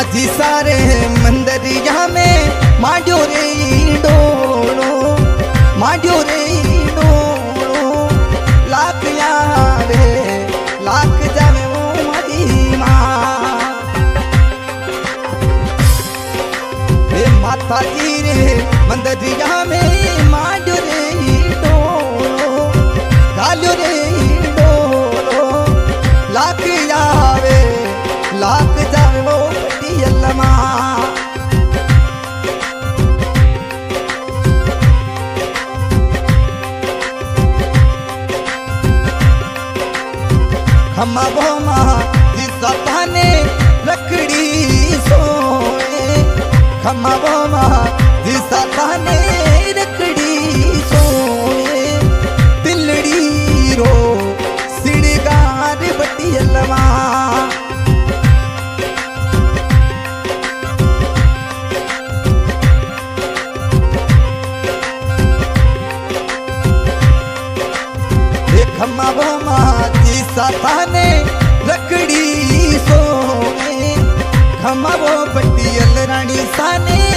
माझी सारे मंदरिया में माड्यो रे डोड़ो माड्यो रे डोड़ो लाख यारे लाख जावे वो मारी माँ। माता जी रे मंदरिया में खमा भाउ महा रखी सो खमा भा funny.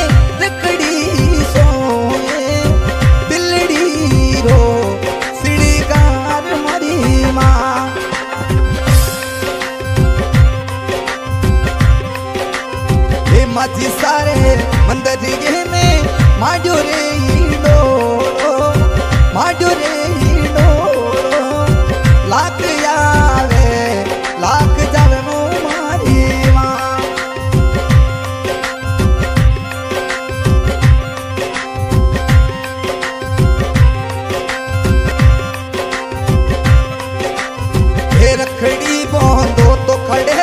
खड़ी बोंदो तो खड़े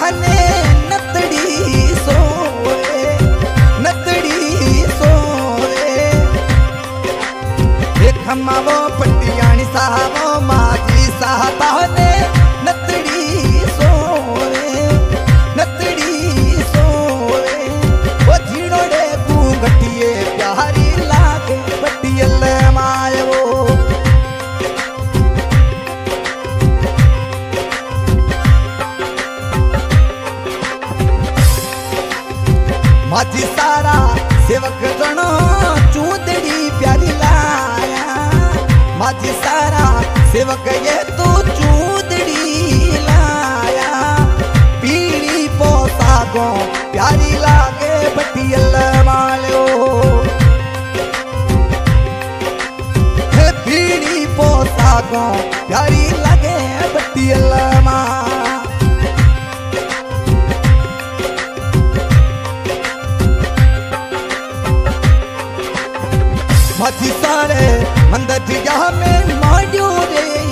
नथड़ी सोए नतड़ी सोएम ये चूदड़ी लाया। पीड़ी पीड़ी पोसागो प्यारी लागे सारे मंदर में माड्यो रे।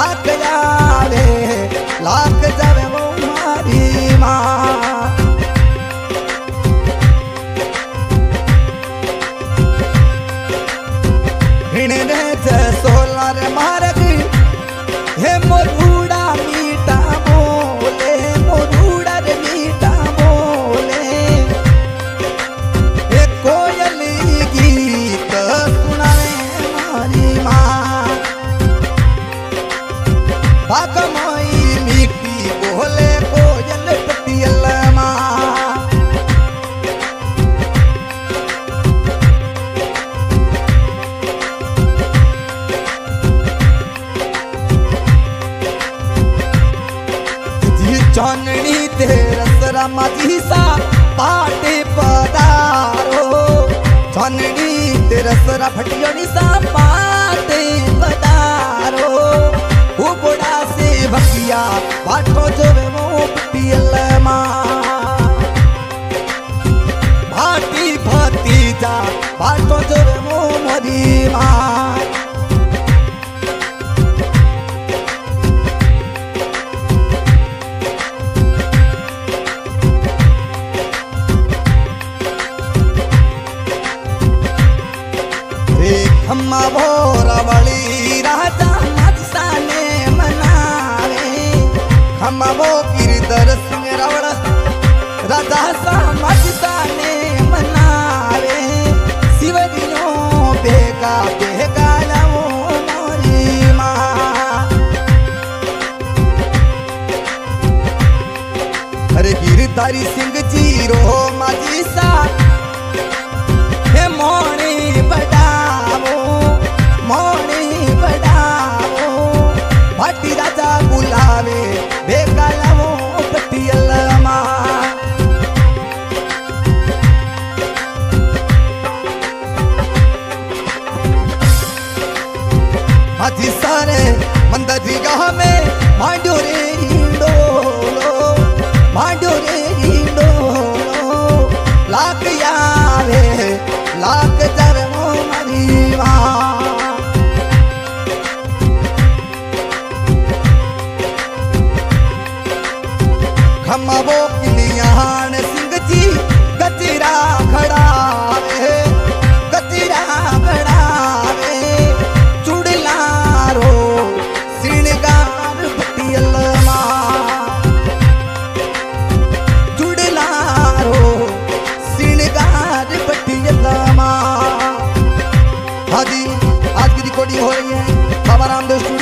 लाख चानणी तेरस रमाजी सा पाटे पदारो चानणी तेरस सा पाटे से भकिया बाटो जोवे भो गिरधर सिंह रावण। राजा सा मदसाने मनावे। शिवरियो बेगा बेगा लवो मोरी माँ। अरे गिरधारी सिंह जी रो माजी सा हे मोणी हाथी सारे मंदरी गाह में मांडो रे डोलो मांडो रे डोलो लाख यावे लाख जरमो मरीवा खमबो किलियान सिंह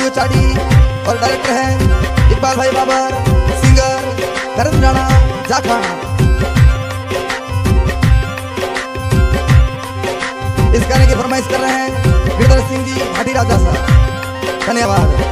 चाड़ी और डायरेक्टर है इकबाल भाई बाबर सिंगर करण राणा, जाखा। इस गाने की फरमाइश कर रहे हैं गिरधर सिंह जी भाटी राजा साहब। धन्यवाद।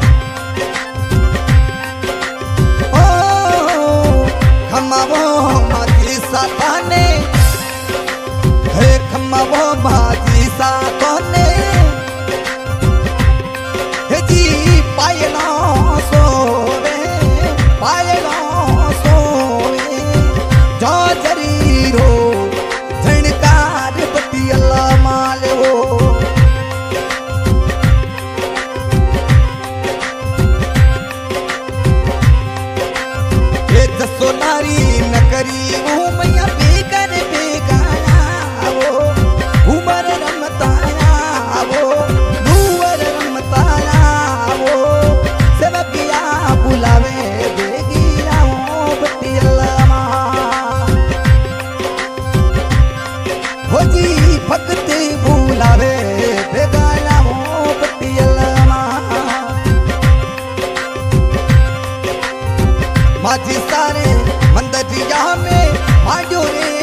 राज सारे मंदरिया में भाड़ियो रे।